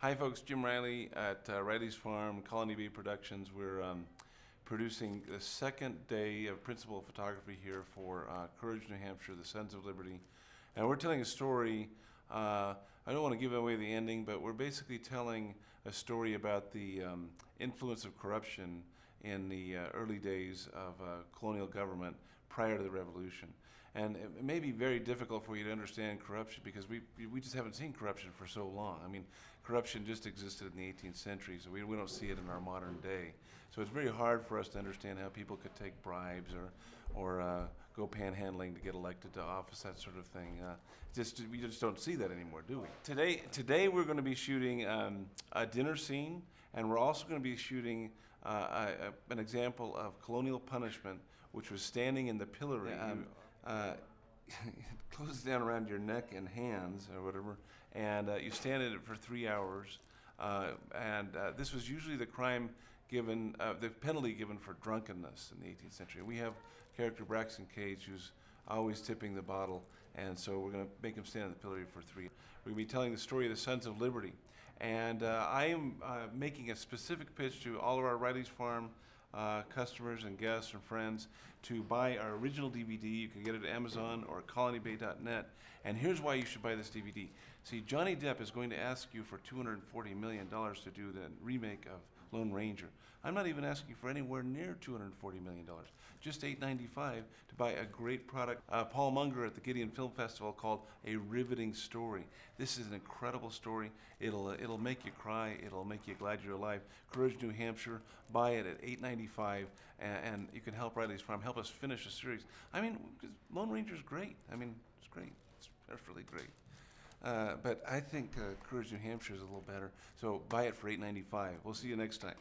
Hi, folks. Jim Riley at uh, Riley's Farm, Colony Bay Productions. We're um, producing the second day of principal photography here for uh, Courage, New Hampshire, the Sons of Liberty. And we're telling a story. Uh, I don't want to give away the ending, but we're basically telling a story about the um, influence of corruption in the uh, early days of uh, colonial government prior to the revolution. And it it may be very difficult for you to understand corruption because we, we just haven't seen corruption for so long. I mean, corruption just existed in the 18th century, so we, we don't see it in our modern day. So it's very hard for us to understand how people could take bribes or, or uh, go panhandling to get elected to office, that sort of thing. Uh, just we just don't see that anymore, do we? Today, today we're going to be shooting um, a dinner scene, and we're also going to be shooting uh, a, a, an example of colonial punishment, which was standing in the pillory. Um, uh, it closes down around your neck and hands or whatever, and uh, you stand in it for three hours. Uh, and uh, this was usually the crime given, uh, the penalty given for drunkenness in the 18th century. We have character Braxton Cage who's always tipping the bottle, and so we're going to make him stand in the pillory for three. We're going to be telling the story of the Sons of Liberty, and uh, I am uh, making a specific pitch to all of our Riley's Farm uh, customers and guests and friends to buy our original DVD. You can get it at Amazon or colonybay.net. And here's why you should buy this DVD. See, Johnny Depp is going to ask you for $240 million to do the remake of Lone Ranger. I'm not even asking for anywhere near $240 million, just 895 to buy a great product. Uh, Paul Munger at the Gideon Film Festival called A Riveting Story. This is an incredible story. It'll, uh, it'll make you cry. It'll make you glad you're alive. Courage, New Hampshire. Buy it at $895 and, and you can help Riley's Farm, help us finish the series. I mean, Lone Ranger's great. I mean, it's great. It's, really great. Uh, but I think uh, Courage New Hampshire is a little better. So buy it for $8.95. We'll see you next time.